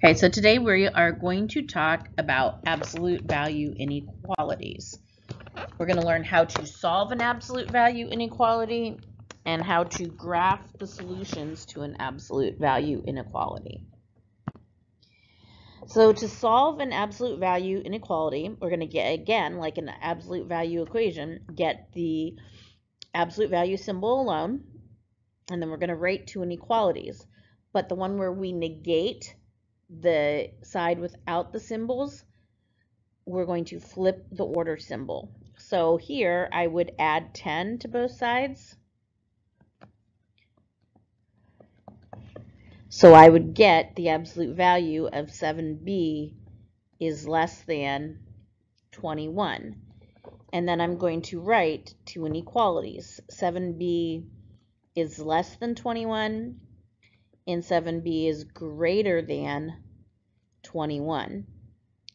Okay, so today we are going to talk about absolute value inequalities. We're going to learn how to solve an absolute value inequality and how to graph the solutions to an absolute value inequality. So to solve an absolute value inequality, we're going to get, again, like an absolute value equation, get the absolute value symbol alone, and then we're going to write two inequalities. But the one where we negate the side without the symbols, we're going to flip the order symbol. So here I would add 10 to both sides. So I would get the absolute value of 7b is less than 21. And then I'm going to write two inequalities. 7b is less than 21 and 7b is greater than 21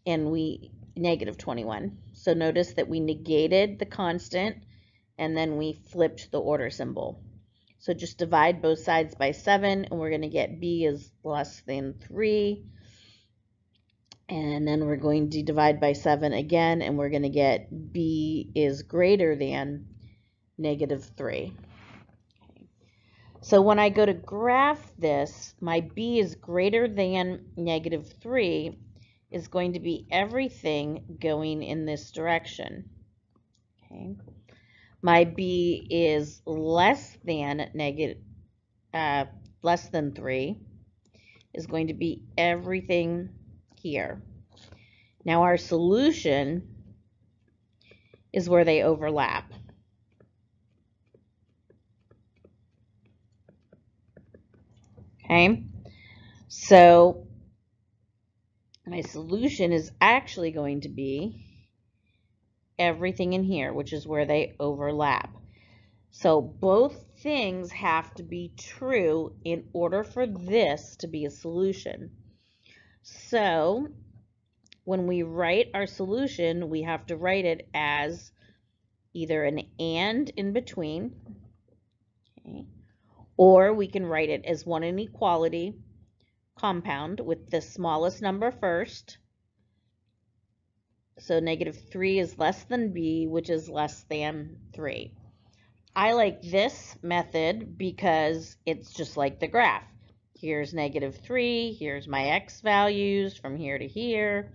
and we negative 21. So notice that we negated the constant and then we flipped the order symbol. So just divide both sides by 7 and we're going to get b is less than 3. And then we're going to divide by 7 again and we're going to get b is greater than negative 3. So when I go to graph this, my b is greater than negative 3 is going to be everything going in this direction. Okay. My b is less than negative, uh, less than 3 is going to be everything here. Now our solution is where they overlap. Okay, so my solution is actually going to be everything in here, which is where they overlap. So both things have to be true in order for this to be a solution. So when we write our solution, we have to write it as either an and in between, okay, or we can write it as one inequality compound with the smallest number first. So negative 3 is less than b, which is less than 3. I like this method because it's just like the graph. Here's negative 3, here's my x values from here to here,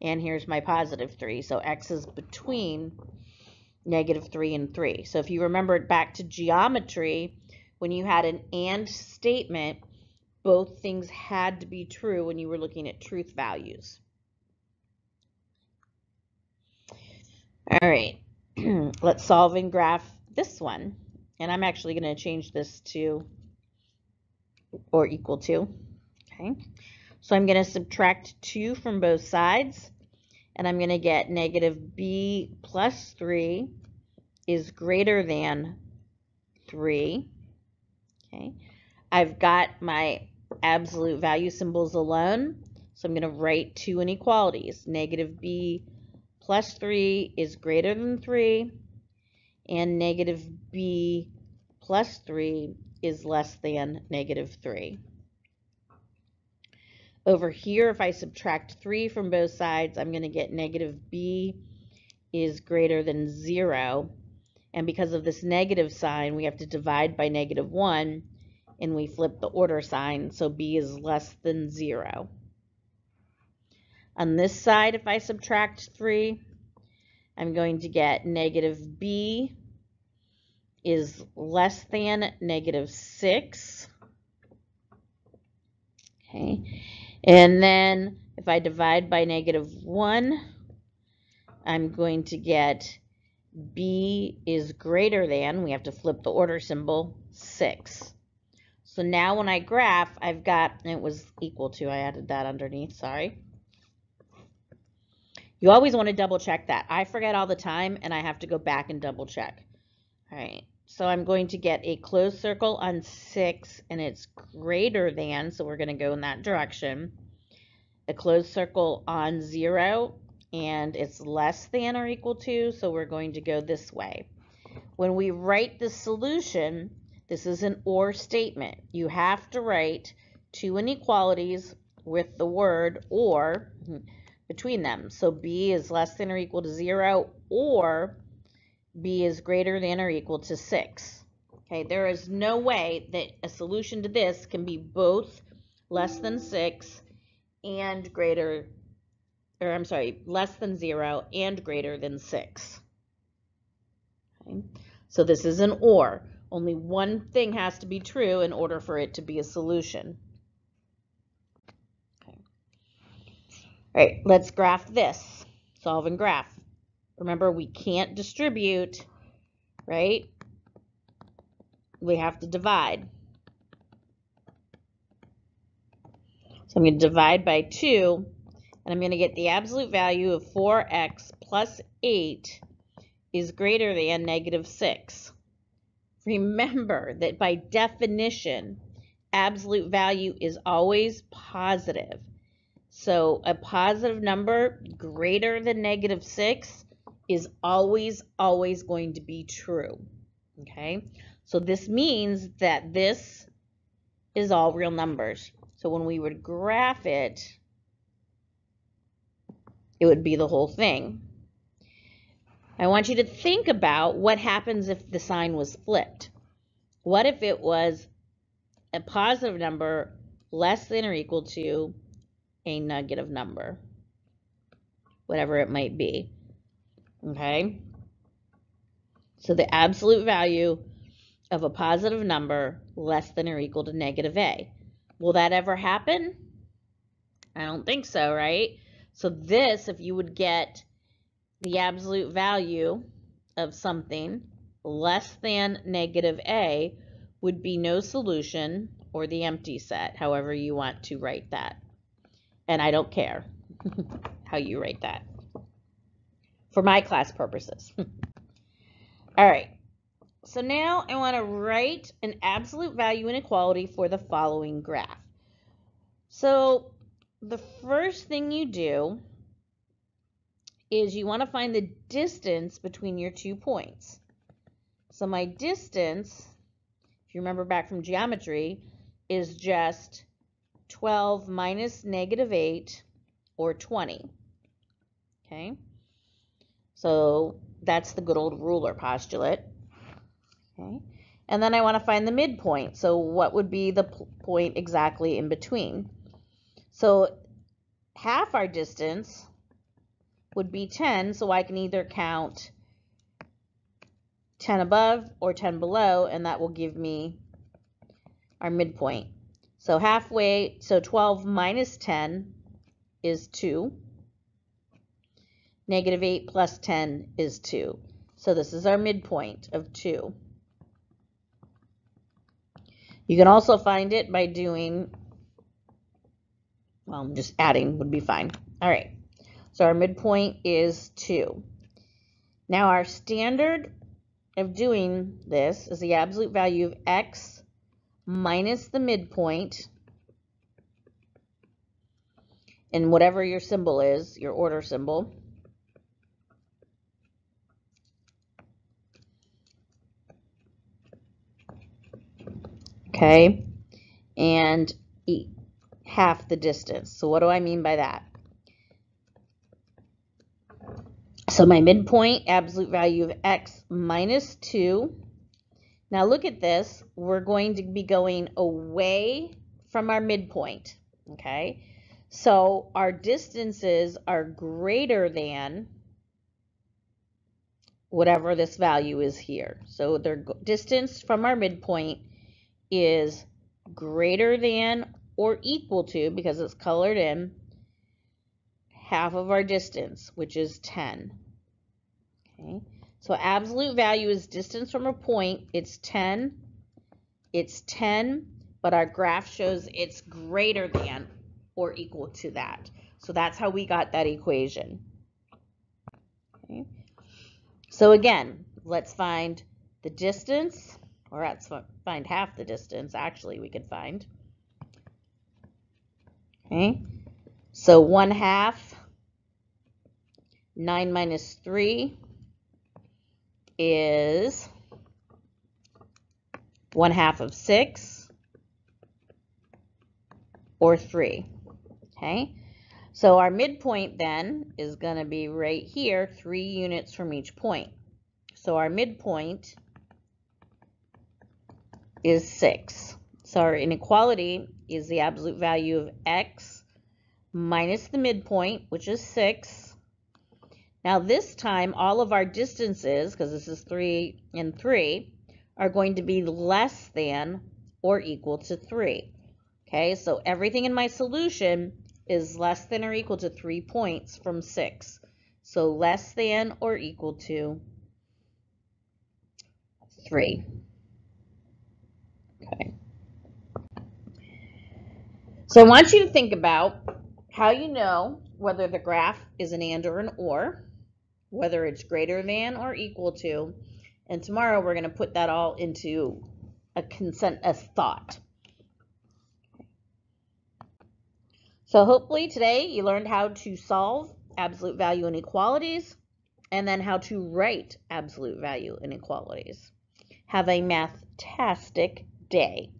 and here's my positive 3. So x is between negative 3 and 3. So if you remember it back to geometry, when you had an and statement, both things had to be true when you were looking at truth values. All right, let's solve and graph this one. And I'm actually going to change this to or equal to. Okay, so I'm going to subtract 2 from both sides. And I'm going to get negative b plus 3 is greater than 3. Okay, I've got my absolute value symbols alone. So I'm going to write two inequalities. Negative b plus 3 is greater than 3, and negative b plus 3 is less than negative 3. Over here, if I subtract 3 from both sides, I'm going to get negative b is greater than 0, and because of this negative sign, we have to divide by negative 1, and we flip the order sign, so b is less than 0. On this side, if I subtract 3, I'm going to get negative b is less than negative 6. Okay, and then if I divide by negative 1, I'm going to get b is greater than, we have to flip the order symbol, 6. So now when I graph, I've got, it was equal to, I added that underneath, sorry. You always want to double check that. I forget all the time and I have to go back and double check. All right, so I'm going to get a closed circle on 6 and it's greater than, so we're going to go in that direction. A closed circle on 0 and it's less than or equal to, so we're going to go this way. When we write the solution, this is an OR statement. You have to write two inequalities with the word or between them. So b is less than or equal to 0 or b is greater than or equal to 6. Okay, there is no way that a solution to this can be both less than 6 and greater, or I'm sorry, less than 0 and greater than 6. Okay. So this is an or. Only one thing has to be true in order for it to be a solution. Okay. All right, let's graph this. Solve and graph. Remember, we can't distribute, right? We have to divide. So I'm going to divide by 2, and I'm going to get the absolute value of 4x plus 8 is greater than negative 6. Remember that by definition, absolute value is always positive. So a positive number greater than negative 6 is always, always going to be true. Okay, so this means that this is all real numbers. So when we would graph it, it would be the whole thing. I want you to think about what happens if the sign was flipped. What if it was a positive number less than or equal to a negative number? Whatever it might be. Okay? So the absolute value of a positive number less than or equal to negative a. Will that ever happen? I don't think so, right? So this, if you would get the absolute value of something less than negative a, would be no solution or the empty set, however you want to write that. And I don't care how you write that for my class purposes. All right, so now I want to write an absolute value inequality for the following graph. So the first thing you do is you want to find the distance between your two points. So my distance, if you remember back from geometry, is just 12 minus negative 8 or 20. Okay, so that's the good old ruler postulate. Okay. And then I want to find the midpoint. So what would be the point exactly in between? So half our distance would be 10, so I can either count 10 above or 10 below, and that will give me our midpoint. So halfway, so 12 minus 10 is 2. Negative 8 plus 10 is 2. So this is our midpoint of 2. You can also find it by doing, well, just adding would be fine. All right, so our midpoint is 2. Now our standard of doing this is the absolute value of x minus the midpoint and whatever your symbol is, your order symbol. okay, and eat half the distance. So what do I mean by that? So my midpoint, absolute value of x minus 2. Now look at this. We're going to be going away from our midpoint, okay? So our distances are greater than whatever this value is here. So their distance from our midpoint is greater than or equal to, because it's colored in, half of our distance, which is 10. Okay, so absolute value is distance from a point. It's 10. It's 10, but our graph shows it's greater than or equal to that. So that's how we got that equation. Okay. So again, let's find the distance or let's find half the distance, actually, we could find. Okay, so 1 half, 9 minus 3 is 1 half of 6, or 3. Okay, so our midpoint then is going to be right here, three units from each point. So our midpoint is 6. So our inequality is the absolute value of x minus the midpoint, which is 6. Now this time, all of our distances, because this is 3 and 3, are going to be less than or equal to 3. Okay, so everything in my solution is less than or equal to 3 points from 6. So less than or equal to 3. Okay. So I want you to think about how you know whether the graph is an and or an or, whether it's greater than or equal to, and tomorrow we're going to put that all into a consent, a thought. So hopefully today you learned how to solve absolute value inequalities and then how to write absolute value inequalities. Have a math-tastic day.